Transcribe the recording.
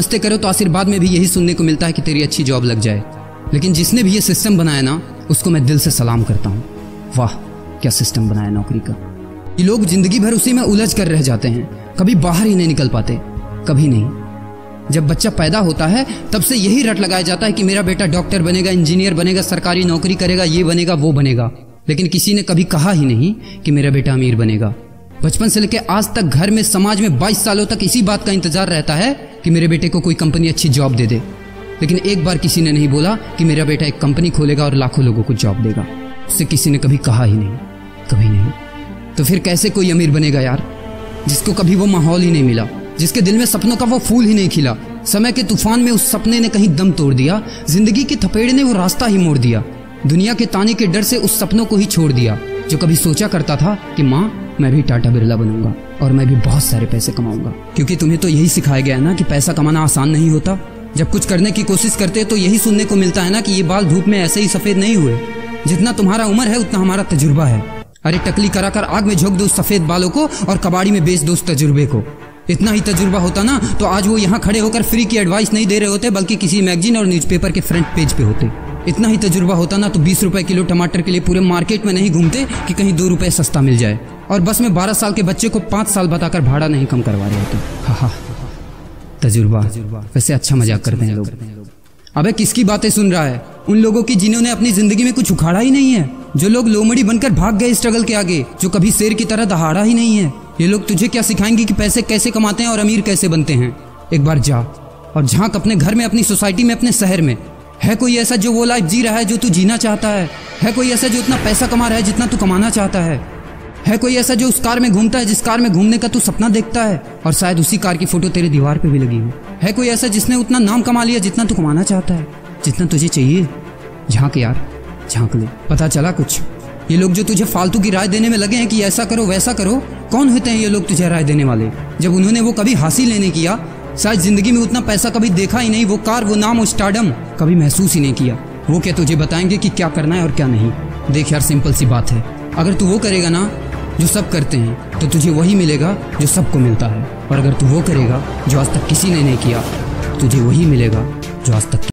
मस्ते करो तो आशीर्वाद में भी यही सुनने को मिलता है कि तेरी अच्छी जॉब लग जाए। लेकिन जिसने भी ये सिस्टम बनाया ना, उसको मैं दिल से सलाम करता हूँ। वाह, क्या सिस्टम बनाया नौकरी का। ये लोग ज़िंदगी भर उसी में उलझ कर रह जाते हैं। कभी बाहर ही नहीं निकल पाते, कभी नहीं। जब बच्चा पैदा होता है, तब से यही रट लगाया जाता है कि मेरा बेटा डॉक्टर बनेगा, इंजीनियर बनेगा, सरकारी नौकरी करेगा, ये बनेगा, वो बनेगा। लेकिन किसी ने कभी कहा ही नहीं कि मेरा बेटा अमीर बनेगा। बचपन से लेकर आज तक घर में, समाज में 22 सालों तक इसी बात का इंतज़ार रहता है कि मेरे बेटे को कोई कंपनी अच्छी जॉब दे दे। लेकिन एक बार किसी ने नहीं बोला कि मेरा बेटा एक कंपनी खोलेगा और लाखों लोगों को जॉब देगा। उससे किसी ने कभी कहा ही नहीं। कभी नहीं। तो फिर कैसे कोई अमीर बनेगा यार? जिसको कभी वो माहौल ही नहीं मिला। जिसके दिल में सपनों का वो फूल ही नहीं खिला। समय के तूफ़ान में उस सपने ने कहीं दम तोड़ दिया। ज़िंदगी के थपेड़े ने वो रास्ता ही मोड़ दिया। दुनिया के ताने के डर से उस सपनों को ही छोड़ दिया, जो कभी सोचा करता था कि माँ मैं भी टाटा बिरला बनूँगा और मैं भी बहुत सारे पैसे कमाऊँगा। क्योंकि तुम्हें तो यही सिखाया गया है ना कि पैसा कमाना आसान नहीं होता। जब कुछ करने की कोशिश करते तो यही सुनने को मिलता है ना कि ये बाल धूप में ऐसे ही सफ़ेद नहीं हुए। जितना तुम्हारा उम्र है, उतना हमारा तजुर्बा है। अरे टकली कराकर आग में झोंक दो सफ़ेद बालों को और कबाड़ी में बेच दो उस तजुर्बे को। इतना ही तजुर्बा होता ना तो आज वो यहाँ खड़े होकर फ्री की एडवाइस नहीं दे रहे होते, बल्कि किसी मैगजीन और न्यूज़पेपर के फ्रंट पेज पे होते। इतना ही तजुर्बा होता ना तो बीस रुपए किलो टमाटर के लिए पूरे मार्केट में नहीं घूमते कि कहीं दो रुपए सस्ता मिल जाए। और बस में बारह साल के बच्चे को पाँच साल बताकर भाड़ा नहीं कम करवा रहे होते। तजुर्बा, वैसे अच्छा मज़ाक करते हैं लोग। अबे किसकी बातें सुन रहा है? उन लोगों की जिन्होंने अपनी ज़िंदगी में कुछ उखाड़ा ही नहीं है। जो लोग लोमड़ी बनकर भाग गए स्ट्रगल के आगे, जो कभी शेर की तरह दहाड़ा ही नहीं है। ये लोग तुझे क्या सिखाएँगे कि पैसे कैसे कमाते हैं और अमीर कैसे बनते हैं? एक बार जा, और झाँक अपने घर में, अपनी सोसाइटी में, अपने शहर में। है कोई ऐसा जो वो लाइफ जी रहा है जो तू जीना चाहता है? है कोई ऐसा जो इतना पैसा कमा रहा है जितना तू कमाना चाहता है? है कोई ऐसा जो उस कार में घूमता है, जिस कार में घूमने का तू सपना देखता है? और शायद उसी कार की फ़ोटो तेरे दीवार पे भी लगी हो। है कोई ऐसा जिसने उतना नाम कमा लिया जितना तू कमाना चाहता है? जितना तुझे चाहिए? झाँक यार, झाँक ले। पता चला कुछ? ये लोग जो तुझे फालतू की राय देने में लगे हैं कि ऐसा करो, वैसा करो, कौन होते हैं ये लोग तुझे राय देने वाले? जब उन्होंने वो कभी हासिल लेने किया शायद ज़िंदगी में उतना पैसा कभी देखा ही नहीं, वो कार, वो नाम वो स्टार्डम कभी महसूस ही नहीं किया। वो क्या तुझे बताएँगे कि क्या करना है और क्या नहीं? देख यार सिंपल सी बात है। अगर तू वो करेगा ना, जो सब करते हैं तो तुझे वही मिलेगा जो सबको मिलता है। और अगर तू वो करेगा जो आज तक किसी ने नहीं किया, तुझे वही मिलेगा जो आज तक